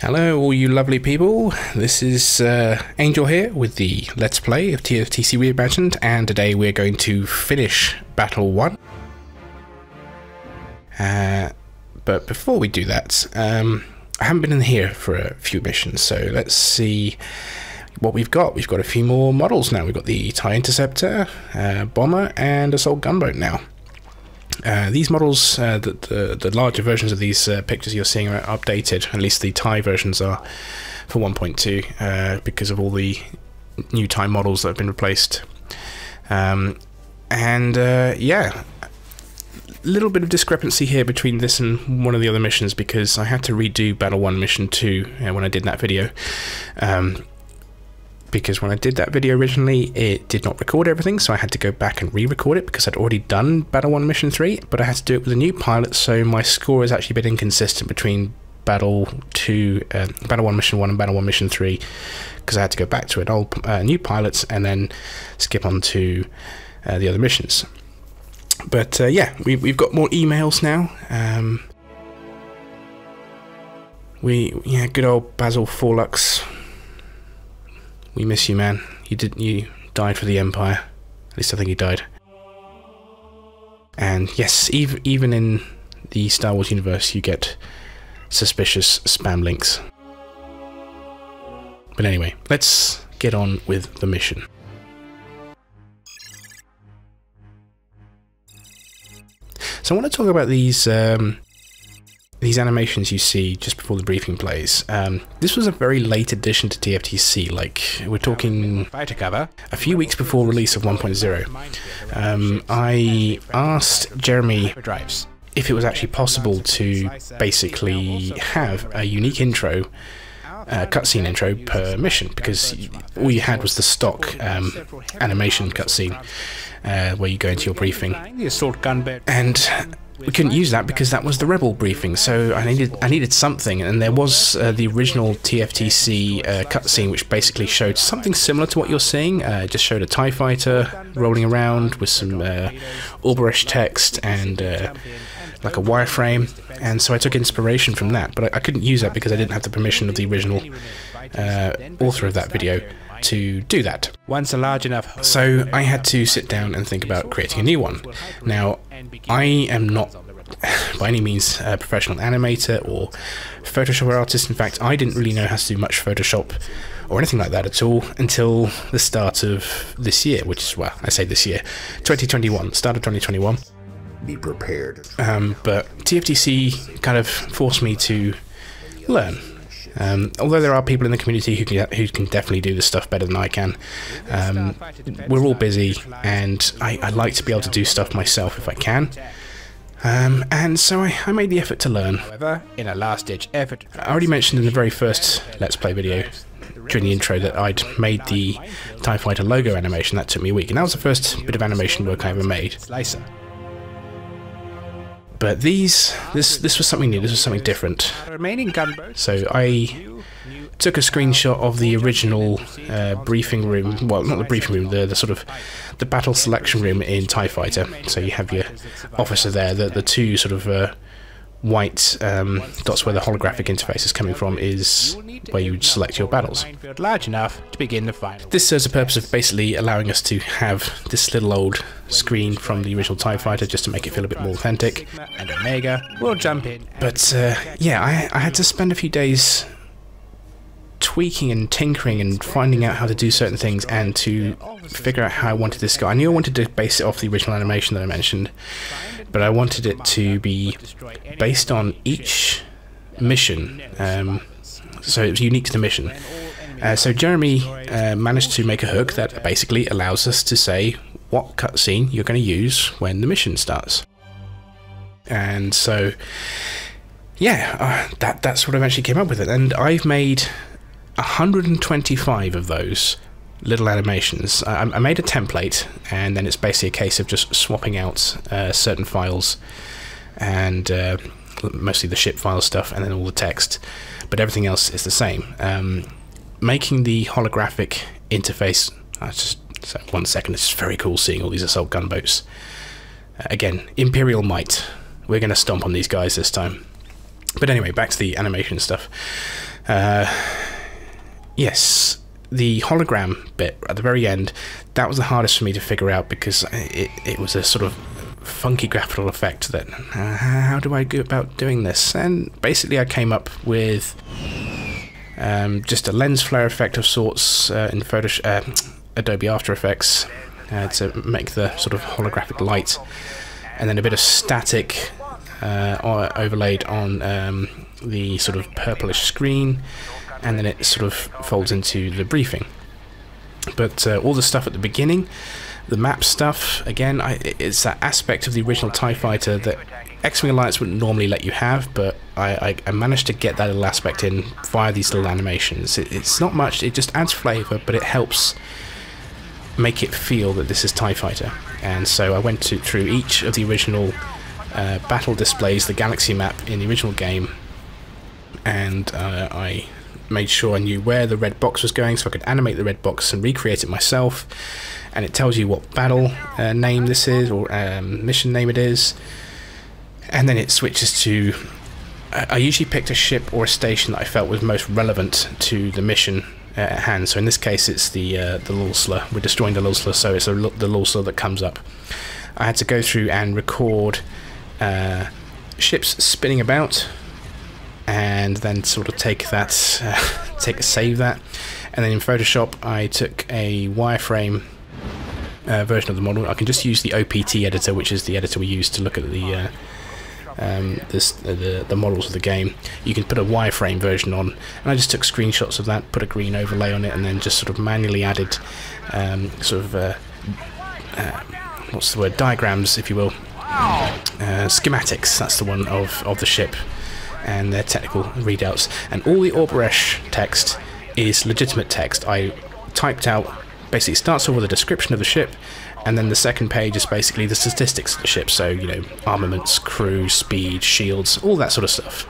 Hello, all you lovely people. This is uh, Angel here with the Let's Play of TFTC Reimagined, and today we're going to finish Battle 1. Uh, but before we do that, um, I haven't been in here for a few missions, so let's see what we've got. We've got a few more models now. We've got the TIE Interceptor, uh, Bomber, and Assault Gunboat now. Uh, these models, uh, the, the, the larger versions of these uh, pictures you're seeing are updated. At least the TIE versions are for 1.2 uh, because of all the new TIE models that have been replaced. Um, and uh, yeah, a little bit of discrepancy here between this and one of the other missions because I had to redo Battle 1 Mission 2 uh, when I did that video. Um, because when I did that video originally, it did not record everything, so I had to go back and re-record it because I'd already done Battle 1 Mission 3, but I had to do it with a new pilot, so my score is actually a bit inconsistent between Battle 2, uh, Battle 1 Mission 1 and Battle 1 Mission 3, because I had to go back to an old uh, new pilot and then skip on to uh, the other missions. But uh, yeah, we, we've got more emails now. Um, we, yeah, good old Basil Forlux we miss you, man. You did you died for the Empire. At least I think you died. And yes, even even in the Star Wars universe, you get suspicious spam links. But anyway, let's get on with the mission. So I want to talk about these um, these animations you see just before the briefing plays, um, this was a very late addition to TFTC, like we're talking a few weeks before release of 1.0. Um, I asked Jeremy if it was actually possible to basically have a unique intro uh, cutscene intro per mission because all you had was the stock um, animation cutscene uh, where you go into your briefing. And we couldn't use that because that was the rebel briefing. So I needed I needed something, and there was uh, the original TFTC uh, cutscene, which basically showed something similar to what you're seeing. Uh, just showed a Tie Fighter rolling around with some uh, Aurebesh text and uh, like a wireframe, and so I took inspiration from that. But I, I couldn't use that because I didn't have the permission of the original uh, author of that video to do that. Once a large enough. So I had to sit down and think about creating a new one. Now, I am not by any means a professional animator or Photoshop artist. In fact, I didn't really know how to do much Photoshop or anything like that at all until the start of this year, which is, well, I say this year, 2021, start of 2021. Be prepared. Um, but TFTC kind of forced me to learn um, although there are people in the community who can who can definitely do this stuff better than I can, um, we're all busy, and I, I, like to be able to do stuff myself if I can. Um, and so I, I, made the effort to learn. However, in a last-ditch effort, I already mentioned in the very first Let's Play video during the intro that I'd made the TIE Fighter logo animation. That took me a week, and that was the first bit of animation work I ever made. But these, this, this was something new. This was something different. So I took a screenshot of the original uh, briefing room. Well, not the briefing room. The, the sort of the battle selection room in Tie Fighter. So you have your officer there. The the two sort of uh, white um, dots where the holographic interface is coming from is where you would select your battles. Large enough to begin the fight. This serves the purpose of basically allowing us to have this little old screen from the original TIE Fighter just to make it feel a bit more authentic. And Omega we'll jump in. But uh, yeah, I, I had to spend a few days tweaking and tinkering and finding out how to do certain things and to figure out how I wanted this guy. I knew I wanted to base it off the original animation that I mentioned, but I wanted it to be based on each mission. Um, so it was unique to the mission. Uh, so Jeremy uh, managed to make a hook that basically allows us to say what cutscene you're going to use when the mission starts. And so, yeah, uh, that that's what I eventually came up with it. And I've made 125 of those little animations. I, I, made a template, and then it's basically a case of just swapping out uh, certain files and uh, mostly the ship file stuff, and then all the text. But everything else is the same. Um, making the holographic interface. Uh, just so one second. It's very cool seeing all these assault gunboats. Uh, again, Imperial might. We're going to stomp on these guys this time. But anyway, back to the animation stuff. Uh, yes, the hologram bit at the very end, that was the hardest for me to figure out because it, it was a sort of funky graphical effect that uh, how do I go about doing this? And basically, I came up with um, just a lens flare effect of sorts uh, in Photoshop, uh, Adobe After Effects uh, to make the sort of holographic light, and then a bit of static uh, overlaid on um, the sort of purplish screen, and then it sort of folds into the briefing. But uh, all the stuff at the beginning, the map stuff, again, I, it's that aspect of the original TIE fighter that X-Wing Alliance wouldn't normally let you have, but I, I, managed to get that little aspect in via these little animations. It, it's not much, it just adds flavour, but it helps make it feel that this is TIE Fighter. And so I went to, through each of the original uh, battle displays, the galaxy map in the original game, and uh, I made sure I knew where the red box was going so I could animate the red box and recreate it myself. And it tells you what battle uh, name this is or um, mission name it is. And then it switches to. I usually picked a ship or a station that I felt was most relevant to the mission uh, at hand. So in this case, it's the uh, the Lulsla. We're destroying the Lulsla, so it's the Lulsla that comes up. I had to go through and record uh, ships spinning about and then sort of take that, uh, take a save that, and then in Photoshop I took a wireframe uh, version of the model. I can just use the OPT editor, which is the editor we use to look at the uh, um, this, uh, the the models of the game. You can put a wireframe version on, and I just took screenshots of that, put a green overlay on it, and then just sort of manually added um, sort of uh, uh, what's the word diagrams, if you will, schematics. That's the one of of the ship and their technical readouts. And all the Aurebesh text is legitimate text. I typed out, basically, starts off with a description of the ship, and then the second page is basically the statistics of the ship. So, you know, armaments, crew, speed, shields, all that sort of stuff.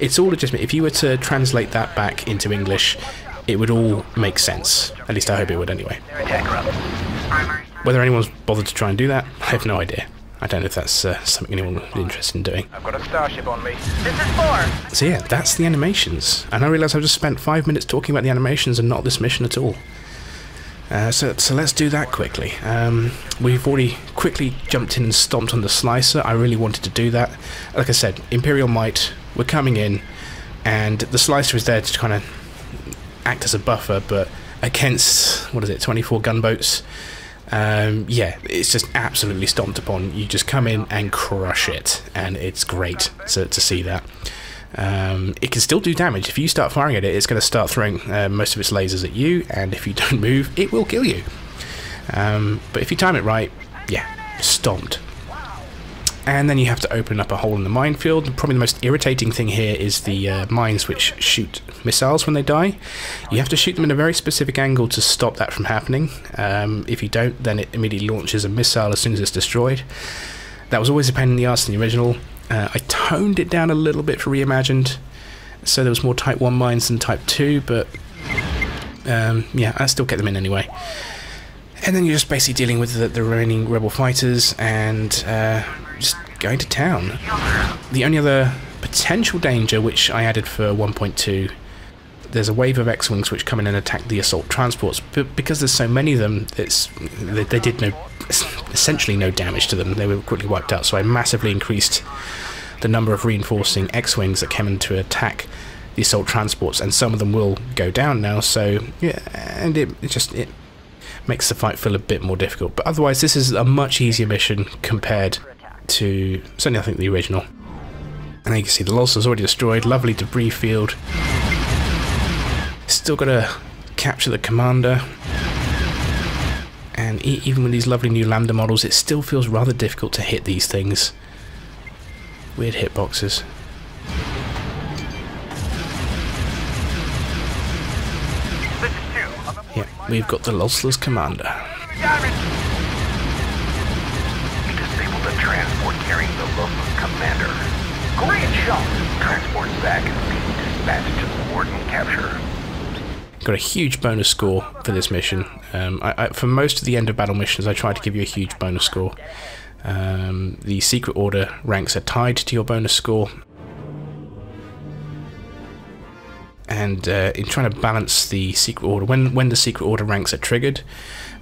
It's all legitimate. If you were to translate that back into English, it would all make sense. At least I hope it would anyway. Whether anyone's bothered to try and do that, I have no idea. I don't know if that's uh, something anyone would be interested in doing. I've got a starship on me. This is four. So yeah, that's the animations. And I realise I've just spent five minutes talking about the animations and not this mission at all. Uh, so, so let's do that quickly. Um, we've already quickly jumped in and stomped on the slicer. I really wanted to do that. Like I said, Imperial Might, we're coming in, and the slicer is there to kind of act as a buffer, but against, what is it, 24 gunboats, um, yeah, it's just absolutely stomped upon. You just come in and crush it, and it's great to, to see that. Um, it can still do damage. If you start firing at it, it's going to start throwing uh, most of its lasers at you, and if you don't move, it will kill you. Um, but if you time it right, yeah, stomped and then you have to open up a hole in the minefield. Probably the most irritating thing here is the uh, mines which shoot missiles when they die. You have to shoot them in a very specific angle to stop that from happening. Um, if you don't, then it immediately launches a missile as soon as it's destroyed. That was always a pain in the ass in the original. Uh, I toned it down a little bit for Reimagined, so there was more Type 1 mines than Type 2, but um, yeah, I still get them in anyway. And then you're just basically dealing with the, the remaining rebel fighters and uh, going to town. The only other potential danger which I added for 1.2 there's a wave of X-wings which come in and attack the assault transports, but because there's so many of them, it's they, they, did no essentially no damage to them. They were quickly wiped out. So I massively increased the number of reinforcing X-wings that came in to attack the assault transports, and some of them will go down now. So yeah, and it, it just it makes the fight feel a bit more difficult. But otherwise, this is a much easier mission compared to certainly I think the original. And you can see the Lulsla's already destroyed, lovely debris field. Still got to capture the commander. And e even with these lovely new Lambda models, it still feels rather difficult to hit these things. Weird hitboxes. Yeah, we've got the Lulsla's commander. Transport carrying the Lulsla's commander. Great shot! Transport's back and being dispatched to the Warden capture. Got a huge bonus score for this mission. Um, I, I, for most of the end of battle missions, I try to give you a huge bonus score. Um, the secret order ranks are tied to your bonus score, and uh, in trying to balance the secret order, when when the secret order ranks are triggered,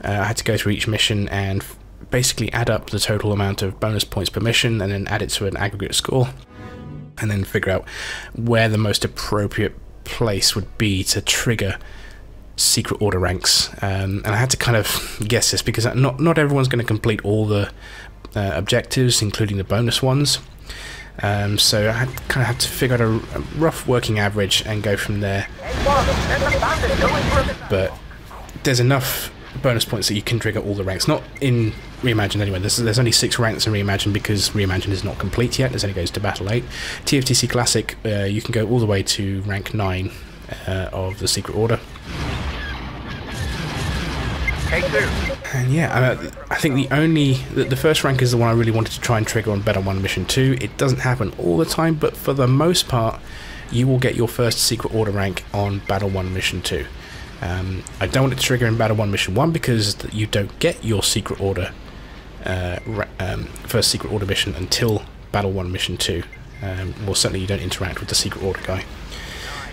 uh, I had to go through each mission and basically add up the total amount of bonus points per mission, and then add it to an aggregate score, and then figure out where the most appropriate place would be to trigger secret order ranks. Um, and I had to kind of guess this because not not everyone's going to complete all the uh, objectives, including the bonus ones. Um, so I had, kind of had to figure out a, a rough working average and go from there. But there's enough bonus points that you can trigger all the ranks. Not in Reimagined anyway. There's, there's only six ranks in Reimagined because Reimagined is not complete yet. As it only goes to Battle 8. TFTC Classic, uh, you can go all the way to rank 9 uh, of the Secret Order. And yeah, I, I think the only the, the first rank is the one I really wanted to try and trigger on Battle One Mission Two. It doesn't happen all the time, but for the most part, you will get your first Secret Order rank on Battle One Mission Two. Um, I don't want it to trigger in Battle One Mission One because you don't get your Secret Order uh, um, first Secret Order mission until Battle One Mission Two. Um, well, certainly you don't interact with the Secret Order guy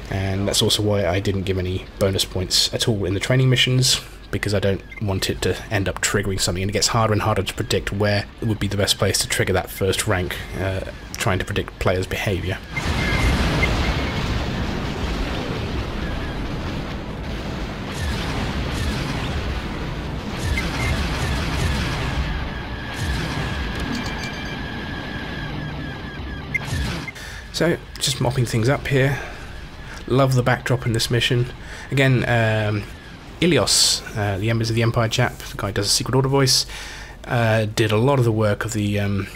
and that's also why I didn't give any bonus points at all in the training missions because I don't want it to end up triggering something and it gets harder and harder to predict where it would be the best place to trigger that first rank uh, trying to predict players' behavior. So, just mopping things up here. Love the backdrop in this mission. Again, um, Ilios, uh, the Embers of the Empire chap, the guy does a Secret Order voice, uh, did a lot of the work of the um,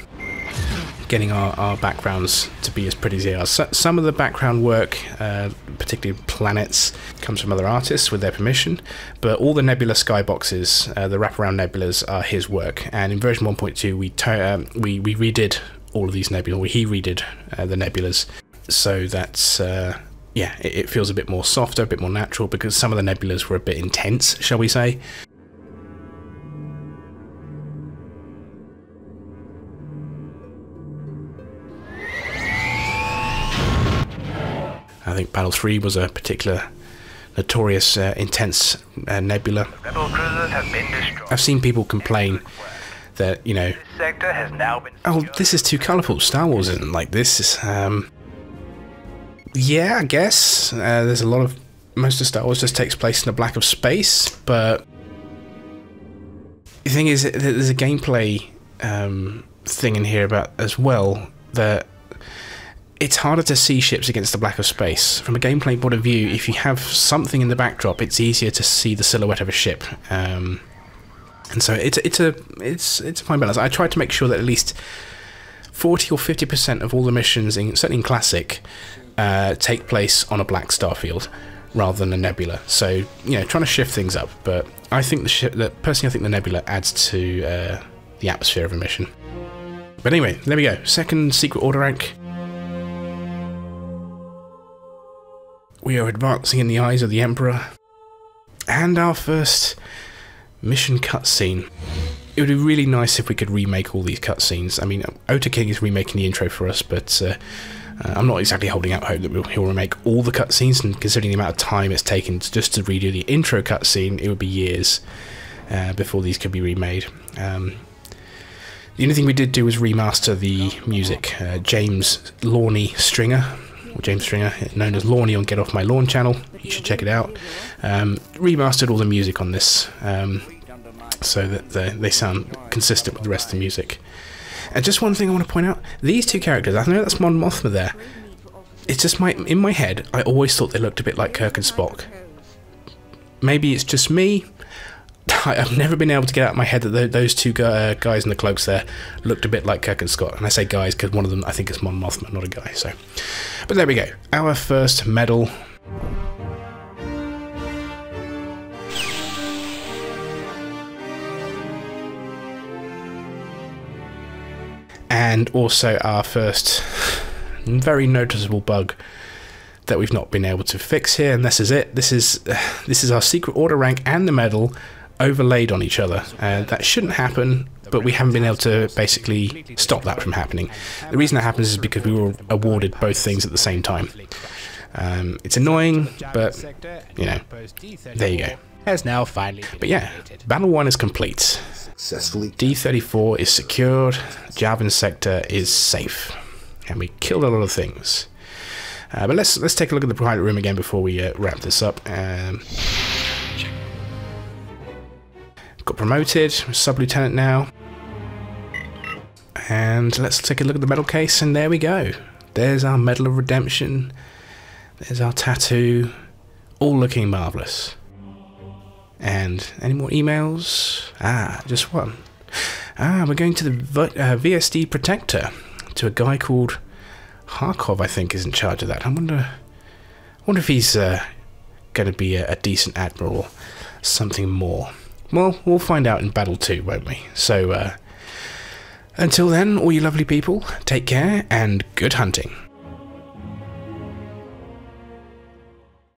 getting our, our backgrounds to be as pretty as they are. So, some of the background work, uh, particularly planets, comes from other artists with their permission, but all the Nebula skyboxes, uh, the wraparound nebulas, are his work. And in version 1.2, we um, we we redid all of these nebulae, or he redid uh, the nebulas so that uh, yeah, it, it feels a bit more softer, a bit more natural because some of the nebulas were a bit intense, shall we say. I think Battle 3 was a particular notorious uh, intense uh, nebula. Rebel have been. I've seen people complain that, you know, This sector has now been oh, this is too colourful. Star Wars isn't like this. Um, yeah, I guess. Uh, there's a lot of. Most of Star Wars just takes place in the black of space, but. The thing is, there's a gameplay um, thing in here about as well that it's harder to see ships against the black of space. From a gameplay point of view, if you have something in the backdrop, it's easier to see the silhouette of a ship. Um, and so it's it's a it's it's a fine balance. I tried to make sure that at least forty or fifty percent of all the missions, in, certainly in classic, uh, take place on a black starfield rather than a nebula. So you know, trying to shift things up. But I think the that personally, I think the nebula adds to uh, the atmosphere of a mission. But anyway, there we go. Second secret order rank. We are advancing in the eyes of the Emperor. And our first mission cutscene. It would be really nice if we could remake all these cutscenes. I mean, Ota King is remaking the intro for us, but uh, uh, I'm not exactly holding out hope that we'll, he'll remake all the cutscenes. And considering the amount of time it's taken just to redo the intro cutscene, it would be years uh, before these could be remade. Um, the only thing we did do was remaster the music. Uh, James Lawney Stringer, or James Stringer, known as Lawney on Get Off My Lawn channel, you should check it out. Um, remastered all the music on this um, so that they, they sound consistent with the rest of the music. And just one thing I want to point out: these two characters. I know that's Mon Mothma there. It's just my in my head. I always thought they looked a bit like Kirk and Spock. Maybe it's just me. I've never been able to get out of my head that those two uh, guys in the cloaks there looked a bit like Kirk and Scott. And I say guys because one of them I think is Mon Mothma, not a guy. So, but there we go. Our first medal. And also our first very noticeable bug that we've not been able to fix here, and this is it. This is this is our secret order rank and the medal overlaid on each other. Uh, that shouldn't happen, but we haven't been able to basically stop that from happening. The reason that happens is because we were awarded both things at the same time. Um, it's annoying, but you know, there you go. Has now finally But yeah. Battle 1 is complete. Successfully D34 is secured, Javin sector is safe, and we killed a lot of things. Uh, but let's let's take a look at the private room again before we uh, wrap this up. Um, got promoted, sub lieutenant now, and let's take a look at the medal case. And there we go. There's our medal of redemption. There's our tattoo, all looking marvelous. And any more emails? Ah, just one. Ah, we're going to the v- uh, VSD Protector to a guy called Harkov. I think is in charge of that. I wonder, I wonder if he's uh, going to be a, a decent admiral, or something more. Well, we'll find out in Battle Two, won't we? So, uh, until then, all you lovely people, take care and good hunting.